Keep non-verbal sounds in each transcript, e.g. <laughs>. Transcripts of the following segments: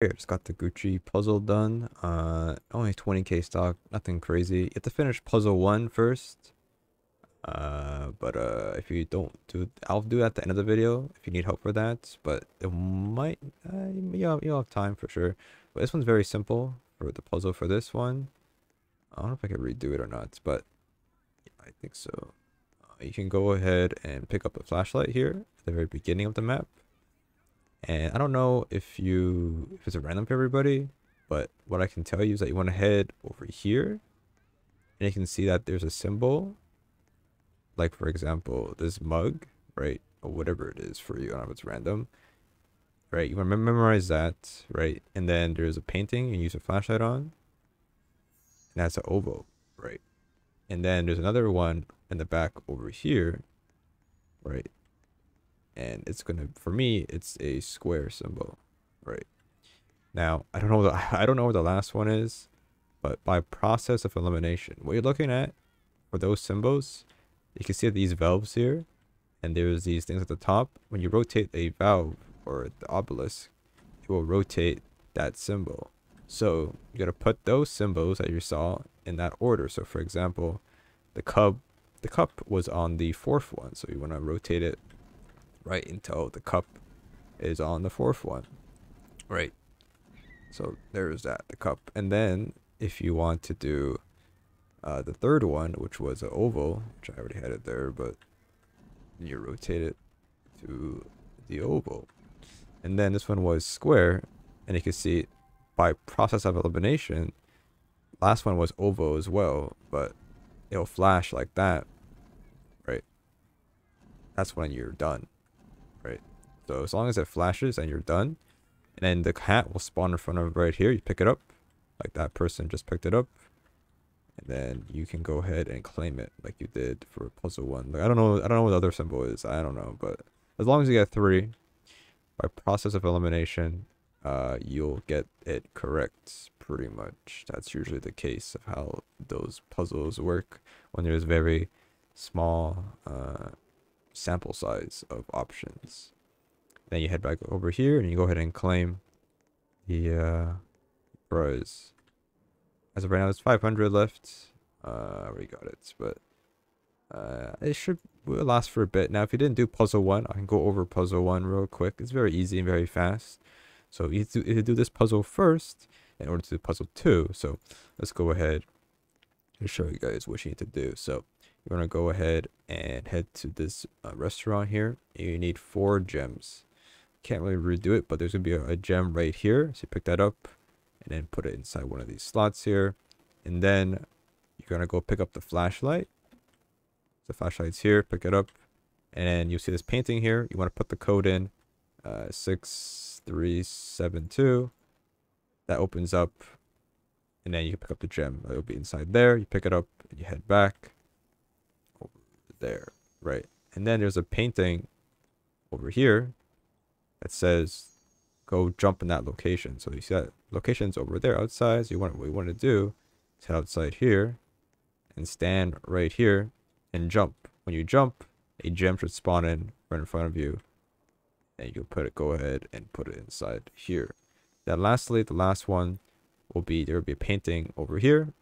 Here, just got the Gucci puzzle done. Uh, only 20k stock, nothing crazy. You have to finish puzzle one first. Uh, but uh, if you don't do, I'll do at the end of the video if you need help for that. But it might, uh, you'll, you'll have time for sure. But this one's very simple for the puzzle for this one. I don't know if I can redo it or not, but I think so. Uh, you can go ahead and pick up the flashlight here at the very beginning of the map. And I don't know if you if it's a random for everybody, but what I can tell you is that you want to head over here and you can see that there's a symbol. Like for example this mug right or whatever it is for you i don't know if it's random. Right you want to memorize that right? And then there's a painting you use a flashlight on. And that's an oval right? And then there's another one in the back over here right and it's gonna for me it's a square symbol right? Now i don't know the <laughs> i don't know where the last one is but by process of elimination what you're looking at for those symbols you can see these valves here and there's these things at the top. When you rotate a valve or the obelisk it will rotate that symbol. So you got to put those symbols that you saw in that order. So for example the cup the cup was on the fourth one so you want to rotate it right until the cup is on the fourth one right so there's that the cup and then if you want to do uh, the third one, which was an oval, which I already had it there, but you rotate it to the oval. And then this one was square, and you can see by process of elimination, last one was oval as well, but it'll flash like that, right? That's when you're done? So as long as it flashes and you're done, and then the hat will spawn in front of right here, you pick it up, like that person just picked it up, and then you can go ahead and claim it like you did for puzzle one. Like I don't know, I don't know what the other symbol is. I don't know, but as long as you get three by process of elimination, uh, you'll get it correct pretty much. That's usually the case of how those puzzles work when there's very small uh, sample size of options. Then you head back over here and you go ahead and claim the uh, prize. As of right now, there's 500 left. Uh, we got it, but uh, it should last for a bit. Now, if you didn't do puzzle one, I can go over puzzle one real quick. It's very easy and very fast. So you do, you do this puzzle first in order to do puzzle two. So let's go ahead and show you guys what you need to do. So you want to go ahead and head to this uh, restaurant here. You need four gems. Can't really redo it, but there's going to be a, gem right here. So you pick that up and then put it inside one of these slots here. And then you're going to go pick up the flashlight. The flashlight's here, pick it up. And you'll see this painting here. You want to put the code in uh, 6372. That opens up. And then you can pick up the gem. It'll be inside there. You pick it up and you head back over there. Right. And then there's a painting over here that says go jump in that location. So you see that location's over there outside. So you want what you want to do is head outside here and stand right here and jump. When you jump, a gem should spawn in right in front of you. And you put it go ahead and put it inside here. Then lastly, the last one will be there will be a painting over here.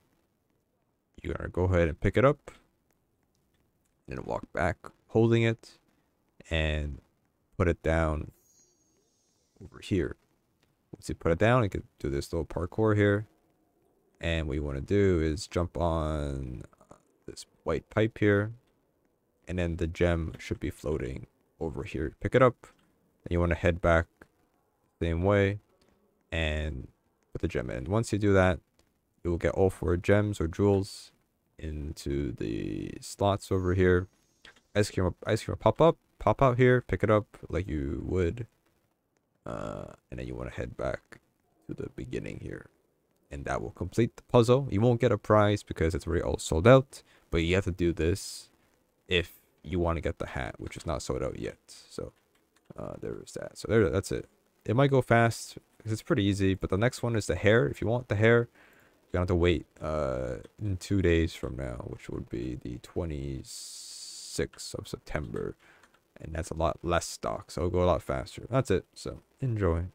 You're gonna go ahead and pick it up and walk back holding it and put it down over here. Once you put it down, you can do this little parkour here. And what you want to do is jump on this white pipe here. And then the gem should be floating over here. Pick it up. And you want to head back same way and put the gem in. Once you do that, you will get all four gems or jewels into the slots over here. Ice cream, ice cream pop up, pop out here, pick it up like you would uh, and then you want to head back to the beginning here. And that will complete the puzzle. You won't get a prize because it's already all sold out but you have to do this if you want to get the hat which is not sold out yet. So uh, there is that. So there that's it. It might go fast because it's pretty easy but the next one is the hair. If you want the hair you're gonna have to wait uh in two days from now which would be the 26th of september and that's a lot less stock so it'll go a lot faster. That's it so enjoy